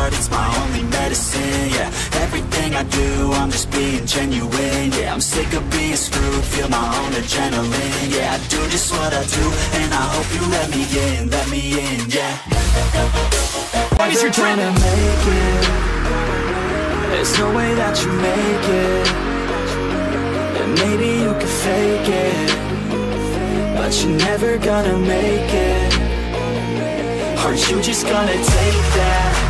art, it's my only medicine Yeah, everything I do, I'm just being genuine Yeah, I'm sick of being screwed, feel my own adrenaline Yeah, I do just what I do, and I hope you let me in, let me in, yeah. What is your Never gonna make it. There's no way that you make it. And maybe you can fake it. But you're never gonna make it. Aren't you just gonna take that